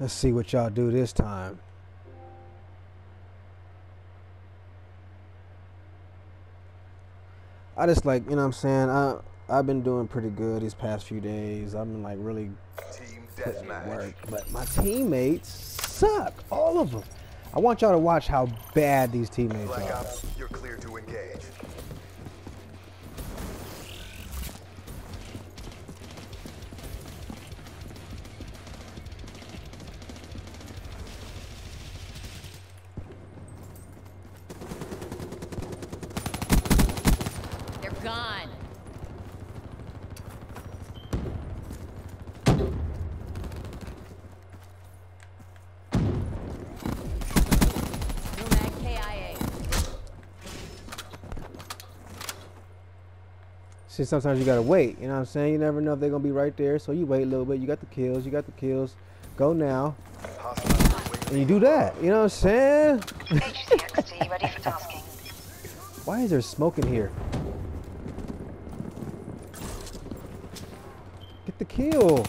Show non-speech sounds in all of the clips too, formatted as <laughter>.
Let's see what y'all do this time. I just like, you know what I'm saying? I I've been doing pretty good these past few days. I've been like really Team putting in deathmatch. work, but my teammates suck, all of them. I want y'all to watch how bad these teammates Black are. Ops, you're clear to engage. Gone. Nomad See, sometimes you gotta wait. You know what I'm saying? You never know if they're gonna be right there, so you wait a little bit. You got the kills. You got the kills. Go now, and you do that. You know what I'm saying? <laughs> HC-XD ready for tasking. Why is there smoke in here? Get the kill.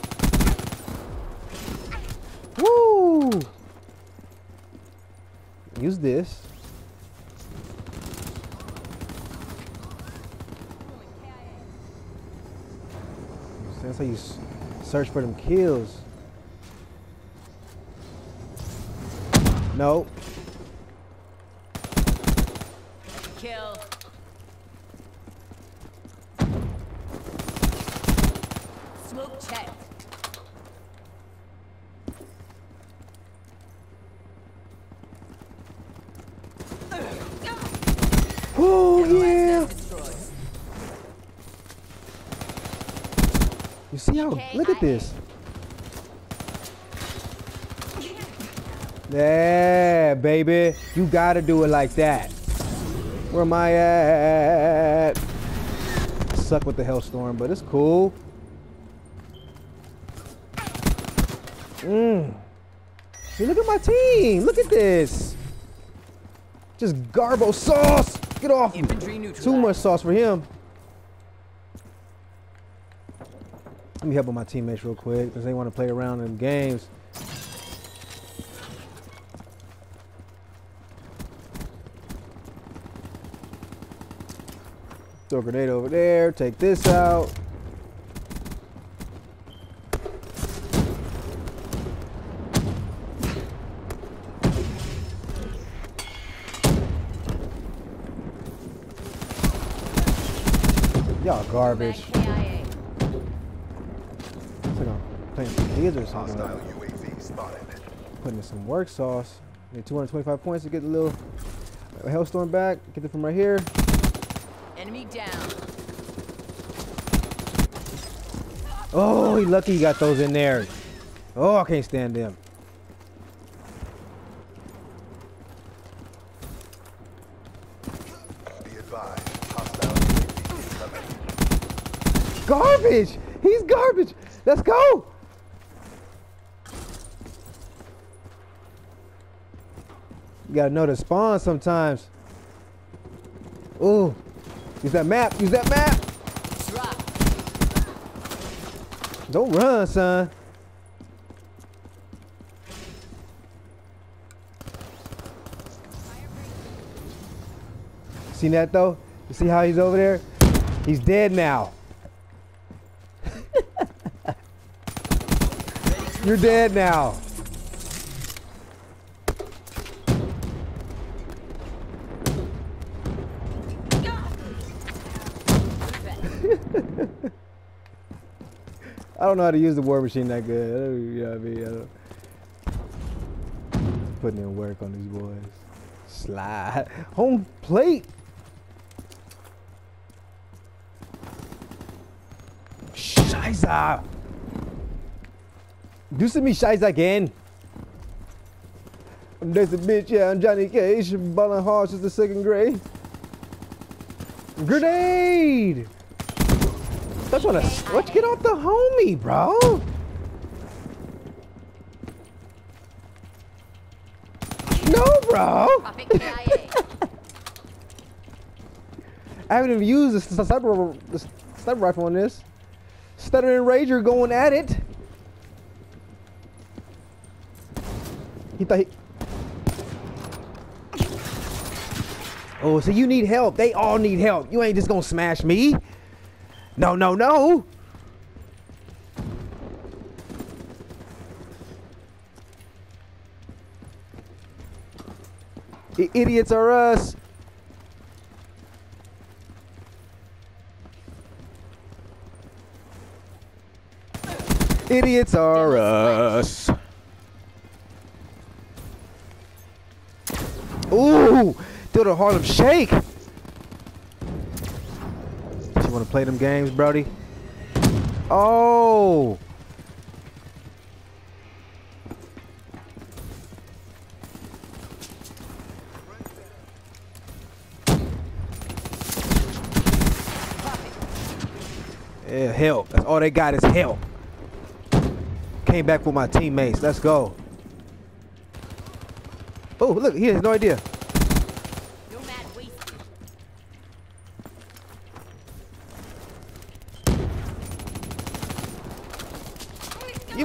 Woo! Use this. That's how you search for them kills. Nope. Kill. Smoke. Oh yeah. You see how? Look at this. Yeah, baby. You gotta do it like that. Where am I at? Suck with the Hellstorm, but it's cool. Mmm. See, look at my team. Look at this. Just garbo sauce. Get off Too much sauce for him. Let me help with my teammates real quick because they want to play around in games. Throw a grenade over there. Take this out. Y'all garbage. Nomad It's like I'm playing some kids or something. Hostile UAV. Putting in some work sauce. Need 225 points to get the little hailstorm back. Get it from right here. Enemy down. Oh, he lucky he got those in there. Oh, I can't stand them. Garbage! He's garbage! Let's go! You gotta know the spawn sometimes. Ooh. Use that map. Use that map. Don't run, son. See that though? You see how he's over there? He's dead now. You're dead now. <laughs> I don't know how to use the war machine that good. I don't, you know what I mean? I putting in work on these boys. Slide. Home plate. Scheiße. Do some me Scheiße again. I'm this a bitch, yeah, I'm Johnny Cage, balling hard since the second grade. Grenade! That's what a, let's get off the homie, bro. No, bro. <laughs> I haven't even used the sniper, the sniper rifle on this. Stuttering Rager going at it. He he. Oh, so you need help. They all need help. You ain't just gonna smash me. No, no, no. I- idiots are us. Idiots are us. Do the Harlem Shake. You want to play them games, Brody? Oh. Yeah, help. That's all they got is help. Came back with my teammates. Let's go. Oh, look, he has no idea.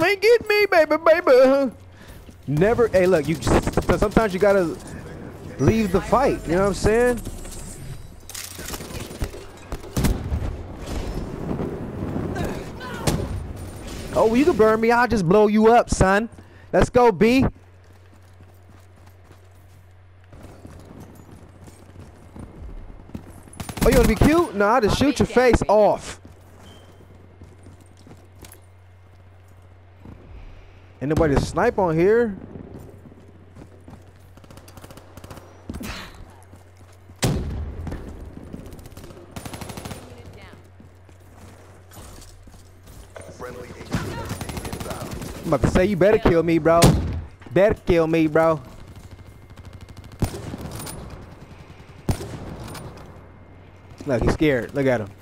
You ain't getting me, baby, baby. Never. Hey, look, you. Sometimes you gotta leave the fight. You know what I'm saying? Oh, you can burn me. I'll just blow you up, son. Let's go, B. Oh, you wanna be cute? No, I'll just shoot your face off. To snipe on here. I'm about to say you better kill me, bro. Better kill me, bro. Look, he's scared. Look at him.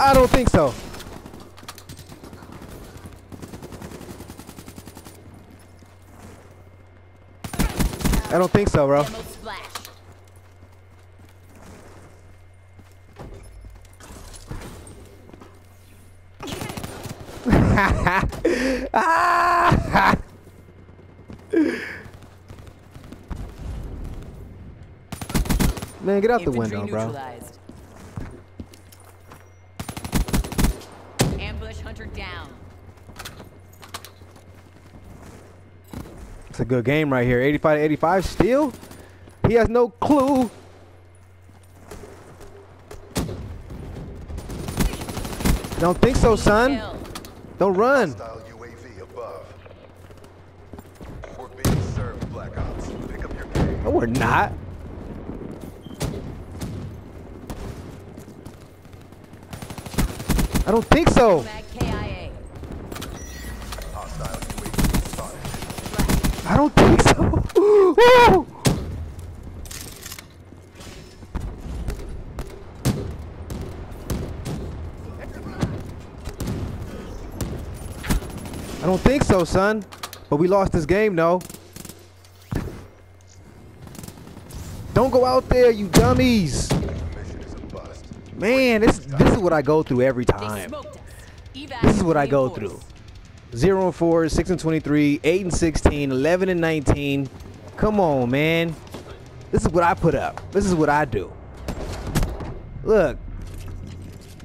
I don't think so. I don't think so, bro. Ah! <laughs> Man, get out the window, bro. It's a good game right here. 85 to 85 still. He has no clue. Don't think so, son. Don't run. Hostile UAV above. We're being served, Black Ops. Pick up your game. No, we're not. I don't think so. Don't think so. I don't think so, son. But we lost this game, though. Don't go out there, you dummies. Mission is a bust. Man, this this is what I go through every time. smoked us. Evac This is what I go through. 0 and 4, 6 and 23, 8 and 16, 11 and 19. Come on, man. This is what I put up. This is what I do. Look.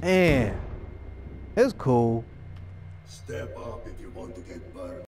Man. It's cool. Step up if you want to get burned.